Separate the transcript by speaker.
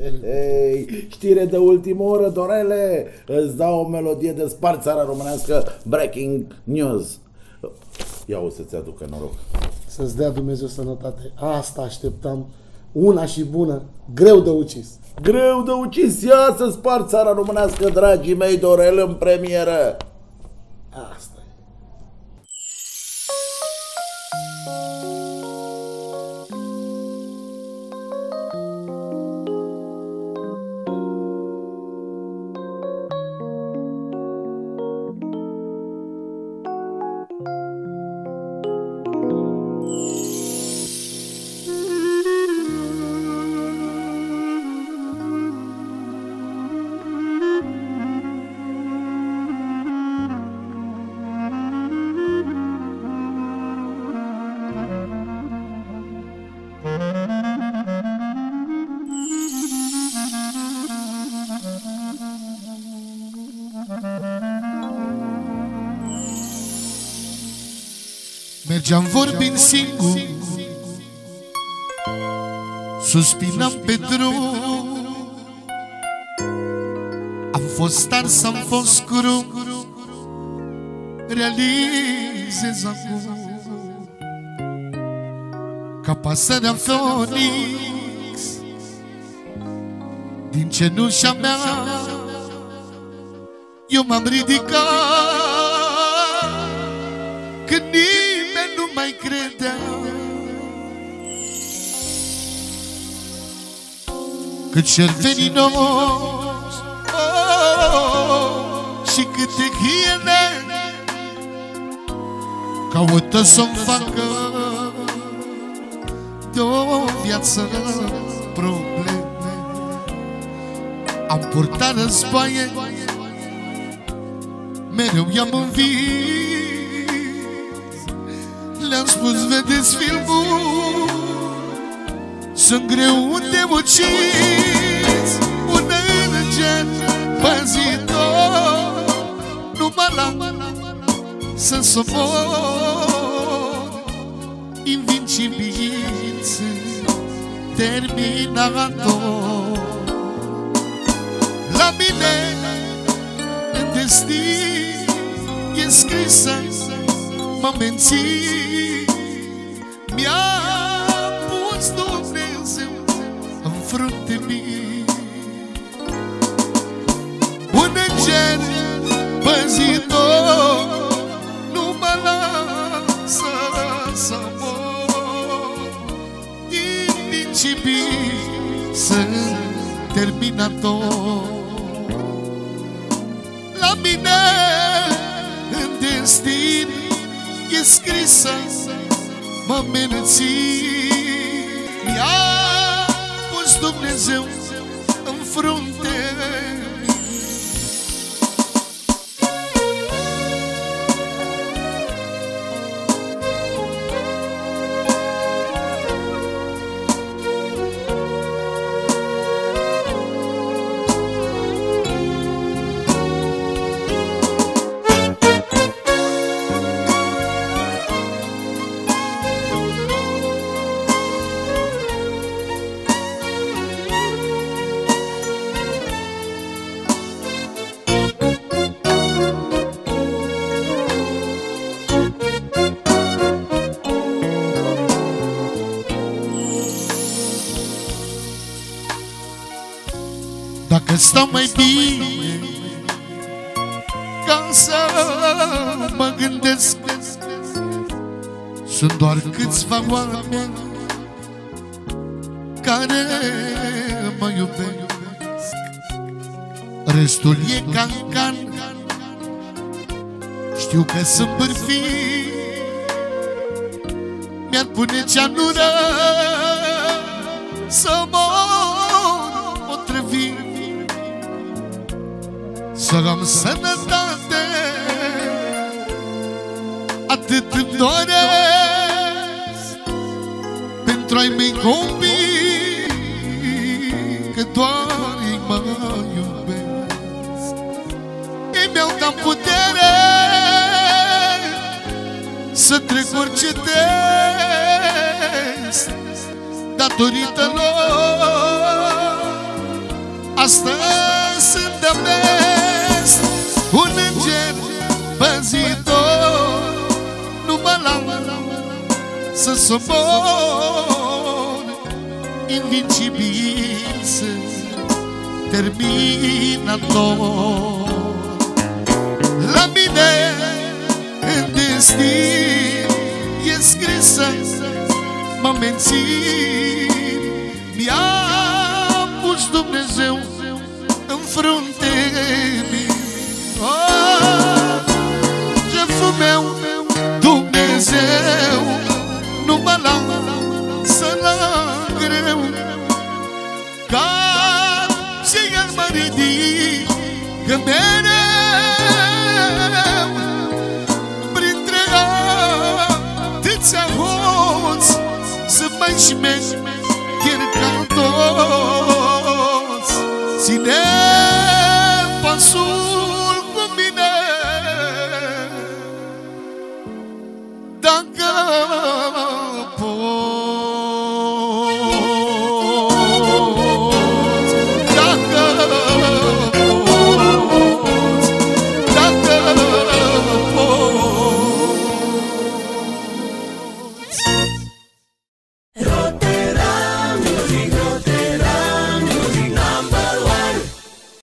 Speaker 1: Hei, știre de ultimă oră, Dorele. Îți dau o melodie de spart țara românească Breaking News. Ia o să-ți aducă noroc.
Speaker 2: Să-ți dea Dumnezeu sănătate. Asta așteptam. Una și bună, greu de ucis.
Speaker 1: Greu de ucis, ia să spart țara românească, dragii mei, Dorel în premieră.
Speaker 2: Asta e.
Speaker 3: Mergeam vorbind singur. Suspinam pe drum. Am fost ars, am fost cru Realizez acum Ca pasărea Phoenix. Din cenușa mea Eu m-am ridicat. Când nimeni nu mai credea Cât cel veninos oh, Și câte hiene Caută să-mi facă De o viață probleme. Am purtat războaie Mereu i-am învins Le-am spus, vedeți filmul? Sunt greu de ucis Un înger păzitor. Nu mă lam să somor. Invincibil terminator. La mine în destin e scrisă Mă menții Mi-a pus Dumnezeu în frunte mie Un înger păzitor Nu mă lasă să mor. Invincibil sunt terminator. La mine în destin e scrisă Mă menții. Mi-a pus Dumnezeu în frunte Dacă stau mai bine Ca să mă gândesc. Sunt doar câțiva oameni Care mă iubesc. Restul e can-can Știu că sunt bârfii. Mi-ar pune ceanură Să mor să am sănătate. Atât îmi doresc Pentru ai mei copii Că doar ei mă iubesc. Ei mi-au dat putere Să trec orice test Datorită lor. Astăzi sunt de best Un înger păzitor Nu mă las să sobor Invincibil sunt terminator La mine în destin e scrisă Mă mențin Mi-a pus Dumnezeu în frunte el mă ridică mereu Printre atâția hoți Să mai șmecher ca